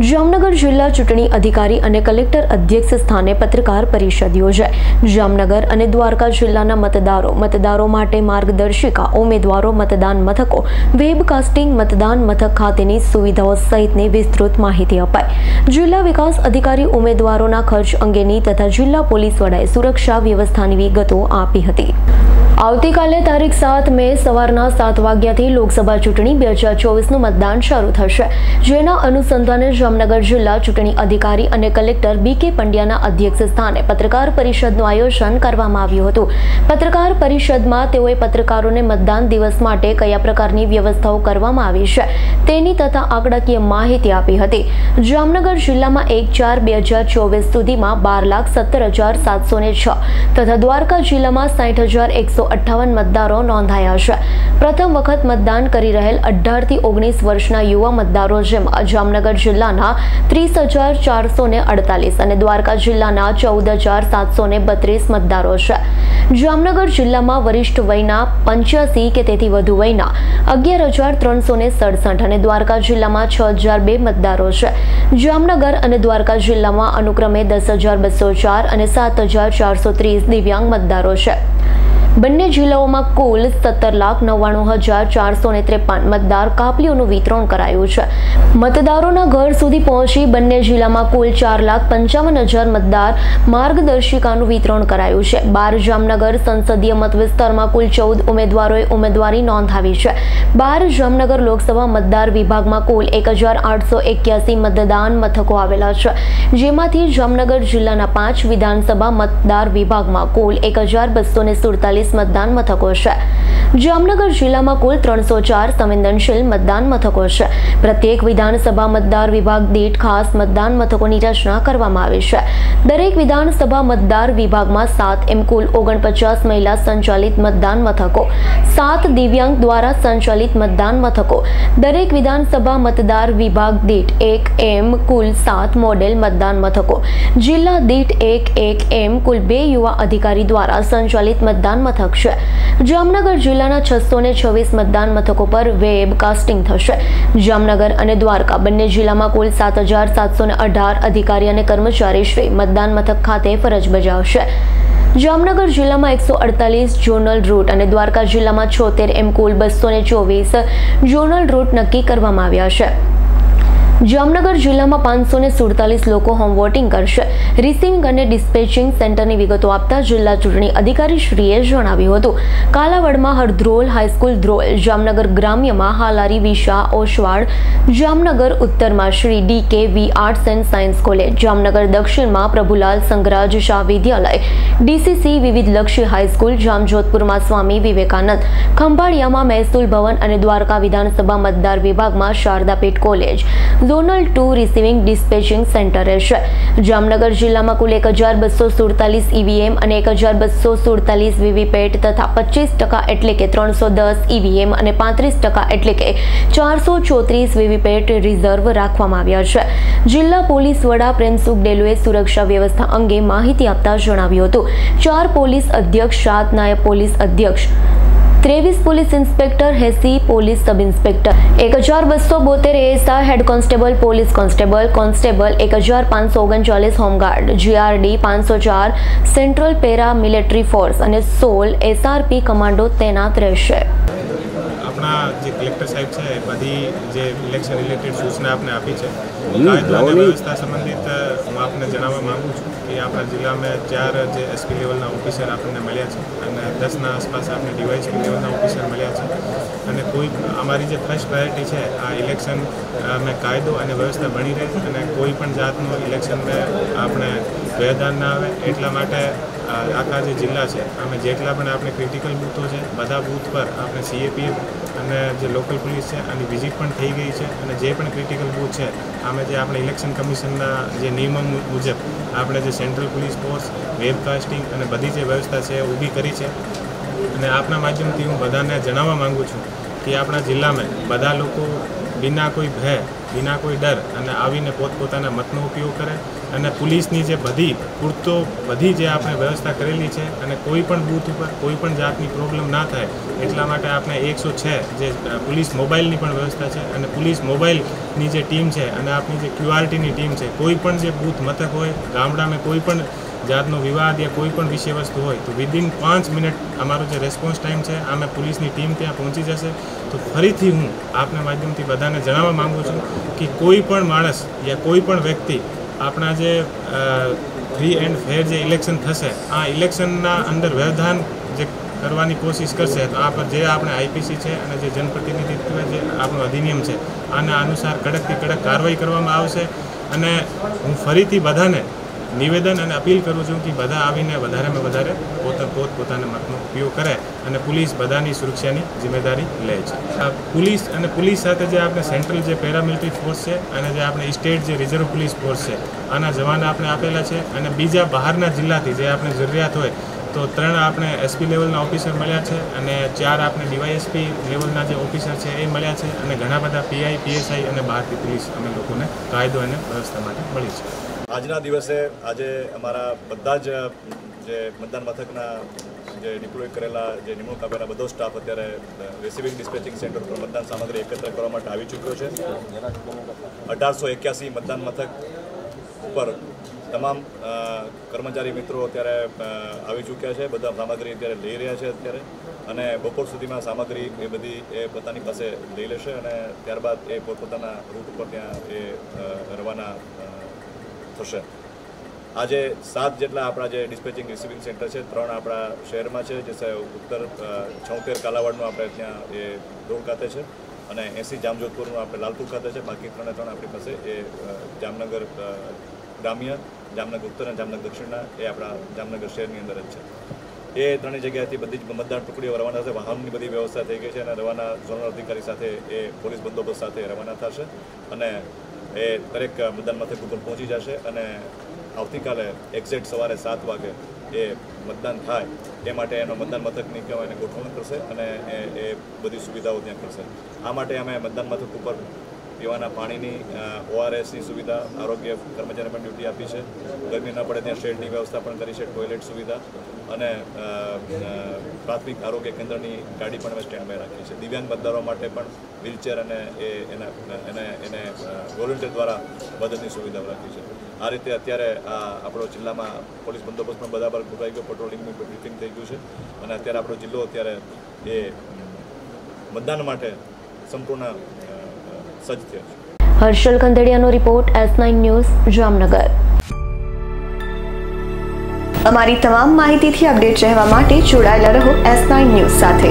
જામનગર જિલ્લા ચૂંટણી અધિકારી અને કલેક્ટર અધ્યક્ષ સ્થાને પત્રકાર પરિષદ યોજાઈ જામનગર અને દ્વારકા જિલ્લાના મતદારો મતદારો માટે માર્ગદર્શિકા, ઉમેદવારો, મતદાન મથકો, વેબકાસ્ટિંગ, મતદાન મથક ખાતેની સુવિધાઓ સહિતની વિસ્તૃત માહિતી અપાઈ જિલ્લા વિકાસ અધિકારી ઉમેદવારોના ખર્ચ અંગેની તથા જિલ્લા પોલીસ વડાએ સુરક્ષા વ્યવસ્થાની વિગતો આપી હતી. આવતીકાલે તારીખ સાત મે સવારના સાત વાગ્યાથી લોકસભા ચૂંટણી બે હજાર ચોવીસનું મતદાન શરૂ થશે. જેના અનુસંધાને જામનગર જિલ્લા ચૂંટણી અધિકારી અને કલેક્ટર બી કે પંડ્યાના અધ્યક્ષ સ્થાને પત્રકાર પરિષદનું આયોજન કરવામાં આવ્યું હતું. પત્રકાર પરિષદમાં તેઓએ પત્રકારોને મતદાન દિવસ માટે કયા પ્રકારની વ્યવસ્થાઓ કરવામાં આવી છે તેની તથા આંકડાકીય માહિતી આપી હતી. જામનગર જિલ્લામાં એક ચાર બે હજાર ચોવીસ સુધીમાં બાર લાખ સત્તર હજાર સાતસો ને છ તથા દ્વારકા જિલ્લામાં સાઠ હજાર એકસો અઠ્ઠાવન મતદારો નોંધાયા છે. પ્રથમ વખત મતદાન કરી રહેલ અઢારથી ઓગણીસ વર્ષના યુવા મતદારો જેમ જામનગર જિલ્લાના ત્રીસ હજાર ચારસો ને અડતાલીસ અને દ્વારકા જિલ્લાના ચૌદ હજાર સાતસો ને બત્રીસ મતદારો છે. જામનગર જિલ્લામાં વરિષ્ઠ વયના પંચ્યાસી કે તેથી વધુ વયના અગિયાર હજાર ત્રણસો ને સડસઠ અને દ્વારકા જિલ્લામાં છ હજાર બે મતદારો છે. જામનગર અને દ્વારકા જિલ્લામાં અનુક્રમે દસ હજાર બસો ચાર અને સાત હજાર ચારસો ત્રીસ દિવ્યાંગ મતદારો છે. બંને જિલ્લાઓમાં કુલ સત્તર લાખ નવ્વાણું હજાર ચારસો ને ત્રેપન મતદાર કાપલીઓનું વિતરણ કરાયું છે. મતદારોના ઘર સુધી પહોંચી બંને જિલ્લામાં કુલ ચાર લાખ પંચાવન હજાર મતદાર માર્ગદર્શિકાનું વિતરણ કરાયું છે. બાર જામનગર સંસદીય મત વિસ્તારમાં કુલ ચૌદ ઉમેદવારોએ ઉમેદવારી નોંધાવી છે. બાર જામનગર લોકસભા મતદાર વિભાગમાં કુલ એક હજાર આઠસો એક્યાસી મતદાન મથકો આવેલા છે. જેમાંથી જામનગર જિલ્લાના પાંચ વિધાનસભા મતદાર વિભાગમાં કુલ એક હજાર બસો ને સુડતાલીસ મતદાન મથકો છે. જામનગર જિલ્લામાં કુલ ત્રણસો ચાર સંવેદનશીલ મતદાન મથકો છે. પ્રત્યેક વિધાનસભા મતદાર વિભાગ દીઠ ખાસ મતદાન મથકોની રચના કરવામાં આવી છે. દરેક વિધાનસભા મતદાર વિભાગમાં સાત એમ કુલ ઓગણપચાસ મહિલા સંચાલિત મતદાન મથકો, સાત દિવ્યાંગ દ્વારા સંચાલિત મતદાન મથકો. દરેક વિધાનસભા મતદાર વિભાગ દીઠ એક એમ કુલ સાત મોડેલ મતદાન મથકો. જિલ્લા દીઠ એક એક એમ કુલ બે યુવા અધિકારી દ્વારા સંચાલિત મતદાન મથક છે જામનગર જિલ્લાના છસો ને છવ્વીસ મતદાન મથકો પર વેબ કાસ્ટિંગ થશે. જામનગર અને દ્વારકા બંને જિલ્લામાં કુલ સાત હજાર સાતસો ને અઢાર અધિકારી અને કર્મચારી શ્રી મતદાન મથક ખાતે ફરજ બજાવશે. જામનગર જિલ્લામાં એકસો અડતાલીસ જોનલ રૂટ અને દ્વારકા જિલ્લામાં છોતેર એમ કુલ બસો ચોવીસ જોનલ રૂટ નક્કી કરવામાં આવ્યા છે. જામનગર જિલ્લામાં પાંચસો ને સુડતાલીસ લોકો હોમ વોટિંગ કરશે. રિસીવિંગ અને ડિસ્પેચિંગ સેન્ટરની વિગતો આપતા જિલ્લા ચૂંટણી અધિકારી શ્રીએ જણાવ્યું હતું. કાલાવડમાં હરધ્રોલ હાઈસ્કૂલ ધ્રોલ જામનગર ગ્રામ્યમાં હાલારી, વિશા ઓશવાળ જામનગર ઉત્તરમાં Shri D K V arts and science college, Jamnagar દક્ષિણમાં પ્રભુલાલ સંઘરાજ શાહ વિદ્યાલય, ડીસીસી વિવિધ લક્ષી હાઈસ્કૂલ, જામજોધપુરમાં સ્વામી વિવેકાનંદ, ખંભાળિયામાં મહેસૂલ ભવન અને દ્વારકા વિધાનસભા મતદાર વિભાગમાં Sharadapith college. Zonal two receiving dispatching centre રહેશે. જામનગર જિલ્લામાં કુલ એક હજાર બસો સુડતાલીસ ઈવીએમ અને એક હજાર બસો સુડતાલીસ વીવીપેટ તથા પચીસ ટકા એટલે કે ત્રણસો દસ ઈવીએમ અને પાંત્રીસ ટકા એટલે કે ચારસો ચોત્રીસ વીવીપેટ રિઝર્વ રાખવામાં આવ્યા છે. જિલ્લા પોલીસ વડા પ્રેમસુખ ડેલુએ સુરક્ષા વ્યવસ્થા અંગે માહિતી આપતા જણાવ્યું હતું. ચાર પોલીસ અધ્યક્ષ, સાત નાયબ પોલીસ અધ્યક્ષ ત્રેવીસ police inspector, AC police sub inspector. એક હજાર બસો બોતેર ASR head constable, police constable constable એક હજાર પાંચસો ઓગણચાલીસ હોમગાર્ડ. જીઆરડી પાંચસો ચાર, સેન્ટ્રલ પેરા મિલિટરી ફોર્સ અને સોળ એસઆરપી કમાન્ડો તૈનાત રહેશે. આપણા જે કલેક્ટર સાહેબ છે બધી જે ઇલેક્શન રિલેટેડ સૂચના આપને આપી છે. કાયદો અને વ્યવસ્થા સંબંધિત હું આપને જણાવવા માગું છું કે આપણા જિલ્લામાં ચાર જે એસપી લેવલના ઓફિસર આપણને મળ્યા છે અને દસના આસપાસ આપણે ડીવાયસપી લેવલના ઓફિસર મળ્યા છે. અને કોઈ અમારી જે ફર્સ્ટ પ્રાયોરિટી છે આ ઇલેક્શન મેં કાયદો અને વ્યવસ્થા બની રહે અને કોઈ પણ જાતનું ઇલેક્શનમાં આપણે વ્યવધાન ના આવે એટલા માટે આખા જે જિલ્લા છે, અમે જેટલા પણ આપણે ક્રિટિકલ બૂથો છે, બધા બૂથ પર આપણે સીએપીએફ અને જે લોકલ પોલીસ છે, આની વિઝિટ પણ થઈ ગઈ છે અને જે પણ ક્રિટિકલ બૂથ છે અમે જે આપણે ઇલેક્શન કમિશનના જે નિયમો મુજબ આપણે જે સેન્ટ્રલ પોલીસ ફોર્સ વેબકાસ્ટિંગ અને બધી જે વ્યવસ્થા છે ઊભી કરી છે. અને આપના માધ્યમથી હું બધાને જણાવવા માગું છું કે આપણા જિલ્લામાં બધા લોકો, બિના કોઈ ભય વિના કોઈ ડર અને આવીને પોતપોતાના મતનો ઉપયોગ કરે અને પોલીસની જે બધી પૂરતો, બધી જે આપણે વ્યવસ્થા કરેલી છે અને કોઈ પણ બૂથ ઉપર કોઈ પણ જાતની પ્રોબ્લેમ ના થાય એટલા માટે આપણે એકસો છે જે પોલીસ મોબાઈલની પણ વ્યવસ્થા છે અને પોલીસ મોબાઈલની જે ટીમ છે અને આપણી જે ક્યુઆરટીની ટીમ છે, કોઈ પણ જે બૂથ મથક હોય, ગામડામાં કોઈ પણ જાતનો વિવાદ યા કોઈ પણ વિષય વસ્તુ હોય, તો વિધિન પાંચ મિનિટ અમારો જે રેસ્પોન્સ ટાઈમ છે અમે પોલીસની ટીમ ત્યાં પહોંચી જશે. તો ફરીથી હું આપના માધ્યમથી બધાને જણાવવા માગું છું કે કોઈ પણ માણસ યા કોઈ પણ વ્યક્તિ આપણા જે ફ્રી એન્ડ ફેર જે ઇલેક્શન થશે, આ ઇલેક્શનના અંદર વ્યવધાન જે કરવાની કોશિશ કરશે, તો આ પર જે આપણે આઈપીસી છે અને જે જનપ્રતિનિધિત્વ જે આપણો અધિનિયમ છે, આના અનુસાર કડકથી કડક કાર્યવાહી કરવામાં આવશે. અને હું ફરીથી બધાને નિવેદન અને અપીલ કરું છું કે બધા આવીને વધારેમાં વધારે પોતે પોત પોતાના મતનો ઉપયોગ કરે અને પોલીસ બધાની સુરક્ષાની જિમ્મેદારી લે છે. પોલીસ અને પોલીસ સાથે જે આપણે સેન્ટ્રલ જે પેરામિલિટરી ફોર્સ છે અને જે આપણે સ્ટેટ જે રિઝર્વ પોલીસ ફોર્સ છે, આના જવાન આપણે આપેલા છે અને બીજા બહારના જિલ્લાથી જે આપણે જરૂરિયાત હોય તો ત્રણ આપણે એસપી લેવલના ઓફિસર મળ્યા છે અને ચાર આપણે ડીવાયએસપી લેવલના જે ઓફિસર છે એ મળ્યા છે અને ઘણા બધા પીઆઈ પીએસઆઈ અને બહારથી પોલીસ અમે લોકોને કાયદો અને વ્યવસ્થા માટે મળી છે. આજના દિવસે આજે અમારા બધા જ, જે મતદાન મથકના જે ડિપ્લોય કરેલા, જે નિમણૂક આપેલા બધો સ્ટાફ અત્યારે રિસીવિંગ ડિસ્પેચિંગ સેન્ટર પર મતદાન સામગ્રી એકત્ર કરવા માટે આવી ચૂક્યો છે. અઢારસો એક્યાસી મતદાન મથક ઉપર તમામ કર્મચારી મિત્રો અત્યારે આવી ચૂક્યા છે. બધા સામગ્રી અત્યારે લઈ રહ્યા છે અત્યારે. અને બપોર સુધીમાં સામગ્રી એ બધી એ પોતાની પાસે લઈ લેશે અને ત્યારબાદ એ પોતપોતાના રૂટ ઉપર ત્યાં એ રવાના થશે. આજે સાત જેટલા આપણા જે ડિસ્પેચિંગ રિસીવિંગ સેન્ટર છે, ત્રણ આપણા શહેરમાં છે, જે ઉત્તર છોતેર કાલાવાડનું આપણે ત્યાં એ રોડ ખાતે છે અને એસી જામજોધપુરનું આપણે લાલપુર ખાતે છે. બાકી ત્રણે ત્રણ આપણી પાસે એ જામનગર ગ્રામ્ય, જામનગર ઉત્તર અને જામનગર દક્ષિણના એ આપણા જામનગર શહેરની અંદર જ છે. એ ત્રણેય જગ્યાએથી બધી જ મતદાન ટુકડીઓ રવાના થશે. વાહનની બધી વ્યવસ્થા થઈ ગઈ છે અને રવાના ઝોનલ અધિકારી સાથે એ પોલીસ બંદોબસ્ત સાથે રવાના થશે અને એ દરેક મતદાન મથક ઉપર પહોંચી જશે અને આવતીકાલે એક્ઝેક્ટ સવારે સાત વાગે એ મતદાન થાય એ માટે એનો મતદાન મથકની કહેવાય એને ગોઠવણ કરશે અને એ બધી સુવિધાઓ ત્યાં કરશે. આ માટે અમે મતદાન મથક ઉપર પીવાના પાણીની ઓઆરએસની સુવિધા, આરોગ્ય કર્મચારીને પણ ડ્યુટી આપી છે. ગરમી ન પડે ત્યાં શેડની વ્યવસ્થા પણ કરી છે, ટોયલેટ સુવિધા અને પ્રાથમિક આરોગ્ય કેન્દ્રની ગાડી પણ અમે સ્ટેન્ડ બાય રાખી છે. દિવ્યાંગ મતદારો માટે પણ વ્હીલચેર અને એ, એના, એને એને વોલન્ટિયર દ્વારા મદદની સુવિધાઓ રાખી છે. આ રીતે અત્યારે આ આપણો જિલ્લામાં પોલીસ બંદોબસ્ત પણ બધા પર ગોઠવાઈ ગયો પેટ્રોલિંગનું બ્રીફિંગ થઈ ગયું છે અને અત્યારે આપણો જિલ્લો અત્યારે એ મતદાન માટે સંપૂર્ણ સજ્જ Harshal કંદડિયાનો report S nine news, Jamnagar. અમારી તમામ માહિતીથી અપડેટ રહેવા માટે જોડાયેલા રહો એસ નાઇન ન્યૂઝ સાથે.